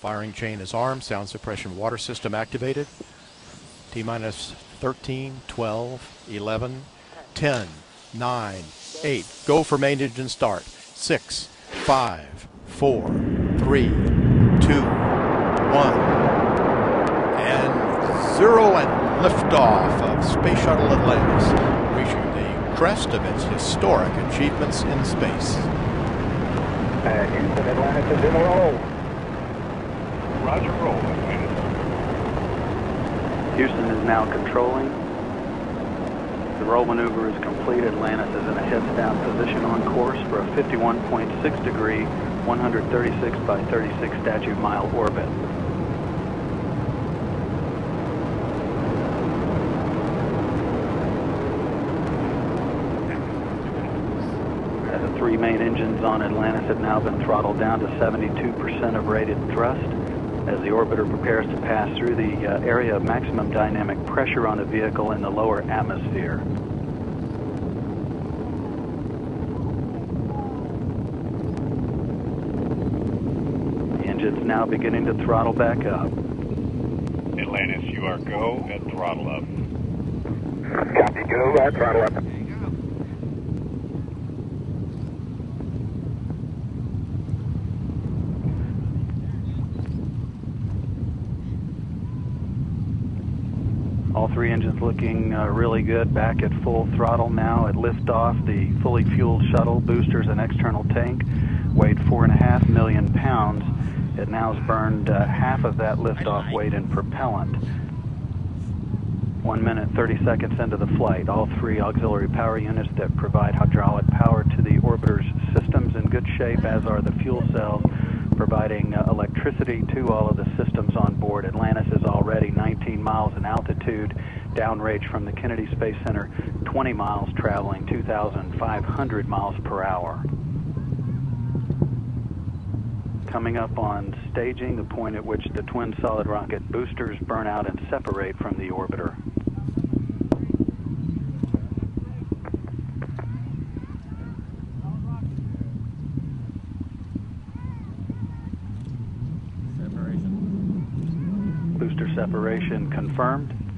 Firing chain is armed. Sound suppression water system activated. T minus 13, 12, 11, 10, 9, 8. Go for main engine start. 6, 5, 4, 3, 2, 1. And zero and liftoff of Space Shuttle Atlantis, reaching the crest of its historic achievements in space. Uh, Houston, Atlantis is in a. Roger, roll. Houston is now controlling. The roll maneuver is complete. Atlantis is in a heads down position on course for a 51.6 degree, 136 by 36 statute mile orbit. The three main engines on Atlantis have now been throttled down to 72% of rated thrust as the orbiter prepares to pass through the uh, area of maximum dynamic pressure on the vehicle in the lower atmosphere. The engine's now beginning to throttle back up. Atlantis, you are go at throttle up. Copy, go, uh, throttle up. All three engines looking uh, really good, back at full throttle now at liftoff. The fully fueled shuttle, boosters, and external tank weighed four and a half million pounds. It now has burned uh, half of that liftoff weight in propellant. One minute, 30 seconds into the flight, all three auxiliary power units that provide hydraulic power to the orbiter's systems in good shape, as are the fuel cells providing uh, electricity to all of the systems on board. Atlantis is already 19 miles in altitude, downrange from the Kennedy Space Center, 20 miles, traveling 2,500 miles per hour. Coming up on staging, the point at which the twin solid rocket boosters burn out and separate from the orbiter. Booster separation confirmed.